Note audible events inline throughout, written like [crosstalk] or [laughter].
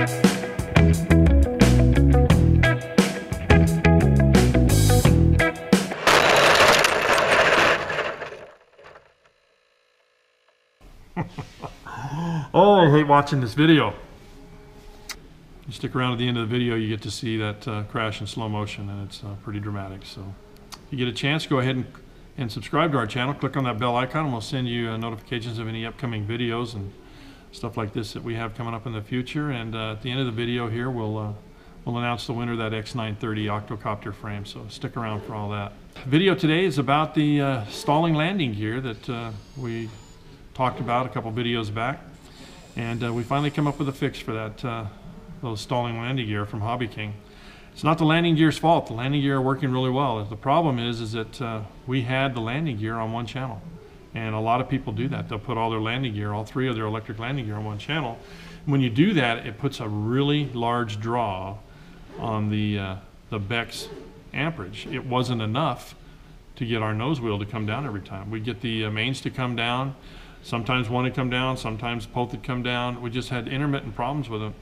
[laughs] oh, I hate watching this video. You stick around at the end of the video, you get to see that uh, crash in slow motion, and it's uh, pretty dramatic. So, if you get a chance, go ahead and, and subscribe to our channel. Click on that bell icon, and we'll send you uh, notifications of any upcoming videos and stuff like this that we have coming up in the future. And uh, at the end of the video here, we'll uh, we'll announce the winner of that X930 octocopter frame. So stick around for all that. Video today is about the uh, stalling landing gear that we talked about a couple videos back. And uh, we finally come up with a fix for that, uh, those stalling landing gear from Hobby King. It's not the landing gear's fault. The landing gear are working really well. The problem is, is that uh, we had the landing gear on one channel. And a lot of people do that. They'll put all their landing gear, all three of their electric landing gear on one channel. When you do that, it puts a really large draw on the, uh, the BEC's amperage. It wasn't enough to get our nose wheel to come down every time. We'd get the uh, mains to come down, Sometimes one would come down, sometimes both would come down. We just had intermittent problems with them.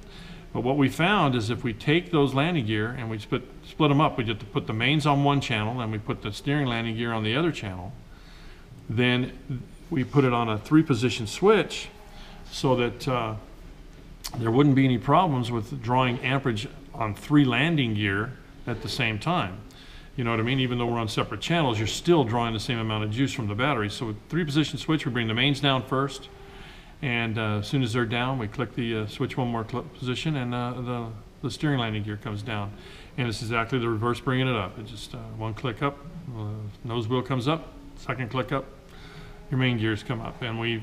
But what we found is if we take those landing gear and we split, split them up, we get to put the mains on one channel and we put the steering landing gear on the other channel, then we put it on a three position switch so that uh, there wouldn't be any problems with drawing amperage on three landing gear at the same time. You know what I mean? Even though we're on separate channels, you're still drawing the same amount of juice from the battery. So with three position switch, we bring the mains down first. And uh, as soon as they're down, we click the uh, switch one more position and uh, the, the steering landing gear comes down. And it's exactly the reverse bringing it up. It's just uh, one click up, nose wheel comes up, second click up, your main gears come up. And we,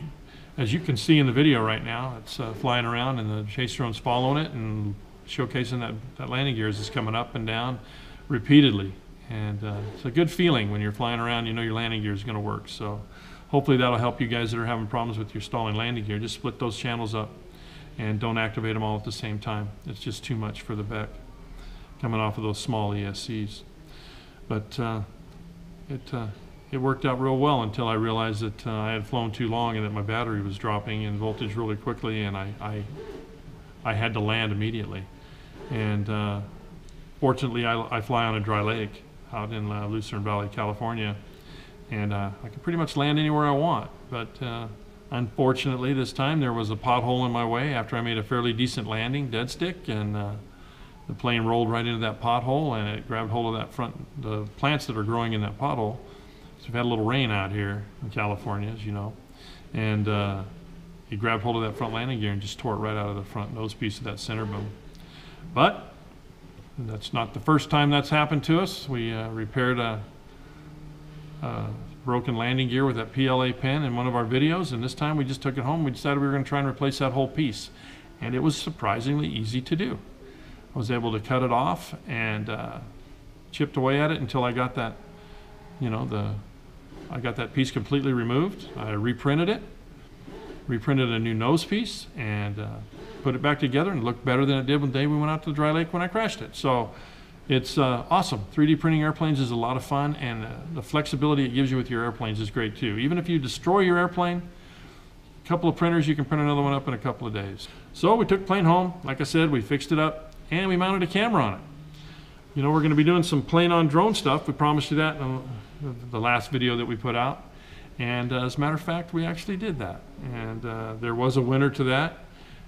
as you can see in the video right now, it's uh, flying around and the chase drone's following it and showcasing that, that landing gears is coming up and down repeatedly. And uh, it's a good feeling when you're flying around, you know your landing gear is going to work. So hopefully that'll help you guys that are having problems with your stalling landing gear. Just split those channels up and don't activate them all at the same time. It's just too much for the BEC coming off of those small ESCs. But uh, it, uh, it worked out real well until I realized that uh, I had flown too long and that my battery was dropping in voltage really quickly and I, I, I had to land immediately. And uh, fortunately I, I fly on a dry lake out in uh, Lucerne Valley, California. And uh, I can pretty much land anywhere I want. But uh, unfortunately, this time there was a pothole in my way after I made a fairly decent landing, dead stick, and uh, the plane rolled right into that pothole and it grabbed hold of that front, the plants that are growing in that pothole. So we've had a little rain out here in California, as you know. And uh, he grabbed hold of that front landing gear and just tore it right out of the front nose piece of that center boom. But that's not the first time that's happened to us. We uh, repaired a, a, broken landing gear with that PLA pin in one of our videos, and this time we just took it home. We decided we were going to try and replace that whole piece, and it was surprisingly easy to do. I was able to cut it off and uh, chipped away at it until I got that, you know, the I got that piece completely removed. I reprinted it, reprinted a new nose piece, and uh, put it back together and it looked better than it did when the day we went out to the dry lake when I crashed it. So it's uh, awesome. 3D printing airplanes is a lot of fun and uh, the flexibility it gives you with your airplanes is great too. Even if you destroy your airplane, a couple of printers, you can print another one up in a couple of days. So we took the plane home. Like I said, we fixed it up and we mounted a camera on it. You know, we're going to be doing some plane on drone stuff. We promised you that in the last video that we put out. And uh, as a matter of fact, we actually did that. And uh, there was a winner to that.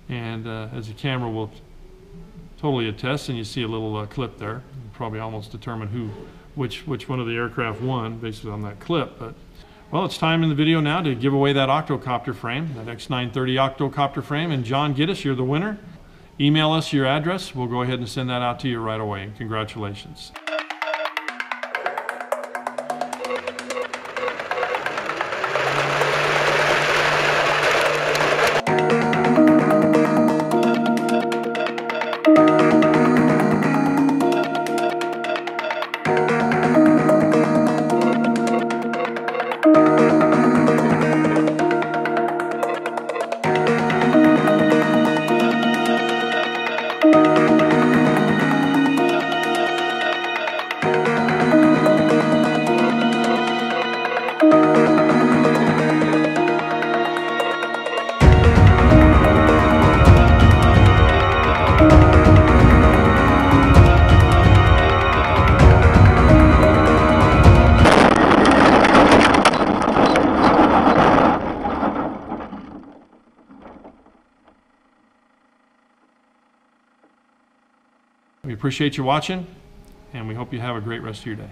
And uh, as the camera will totally attest, and you see a little uh, clip there, you probably almost determine who, which, which one of the aircraft won based on that clip. But well, it's time in the video now to give away that octocopter frame, that X930 octocopter frame. And John Gittes, you're the winner. Email us your address. We'll go ahead and send that out to you right away. Congratulations. We appreciate you watching, and we hope you have a great rest of your day.